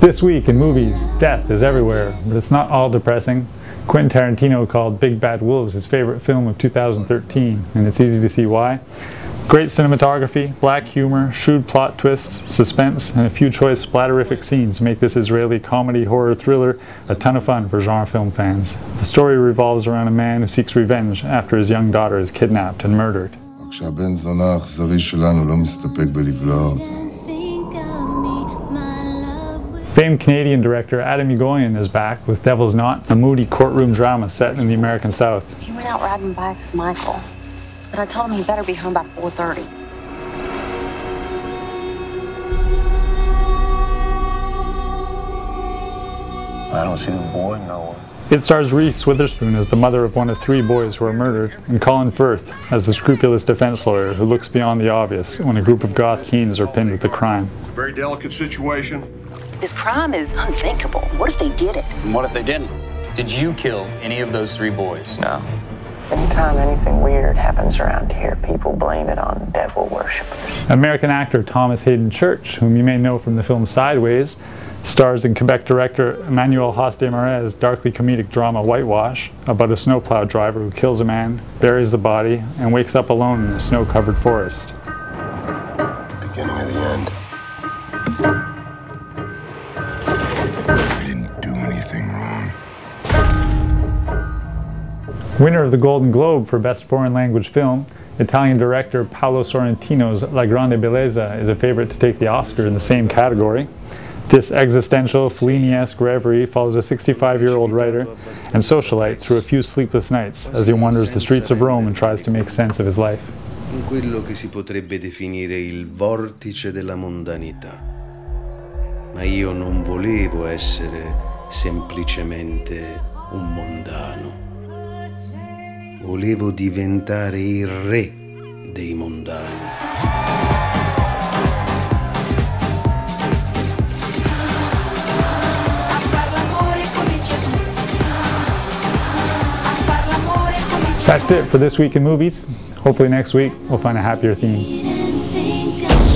This week in movies, death is everywhere, but it's not all depressing. Quentin Tarantino called Big Bad Wolves his favorite film of 2013, and it's easy to see why. Great cinematography, black humor, shrewd plot twists, suspense, and a few choice splatterific scenes make this Israeli comedy horror thriller a ton of fun for genre film fans. The story revolves around a man who seeks revenge after his young daughter is kidnapped and murdered. זונה האכזרי שלנו לא מסתפק בלבלוע Famed Canadian director Atom Egoyan is back with Devil's Knot, a moody courtroom drama set in the American South. He went out riding bikes with Michael, but I told him he better be home by 4.30. I don't see the boy nowhere. It stars Reese Witherspoon as the mother of one of three boys who are murdered, and Colin Firth as the scrupulous defense lawyer who looks beyond the obvious when a group of goth teens are pinned with the crime. It's a very delicate situation. This crime is unthinkable. What if they did it? And what if they didn't? Did you kill any of those three boys? No. Anytime anything weird happens around here, people blame it on devil worshippers. American actor Thomas Haden Church, whom you may know from the film Sideways, stars in Quebec director Emanuel Hoss-Desmarais' darkly comedic drama Whitewash about a snowplow driver who kills a man, buries the body, and wakes up alone in a snow-covered forest. Beginning of the end. I didn't do anything wrong. Winner of the Golden Globe for Best Foreign Language Film, Italian director Paolo Sorrentino's La Grande Bellezza is a favorite to take the Oscar in the same category. This existential, Fellini-esque reverie follows a 65-year-old writer and socialite through a few sleepless nights as he wanders the streets of Rome and tries to make sense of his life. in quello che si potrebbe definire il vortice della mondanità. Ma io non volevo essere semplicemente un mondano. Volevo diventare il re dei mondani. That's it for this week in movies. Hopefully next week we'll find a happier theme.